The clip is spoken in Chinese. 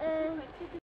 嗯。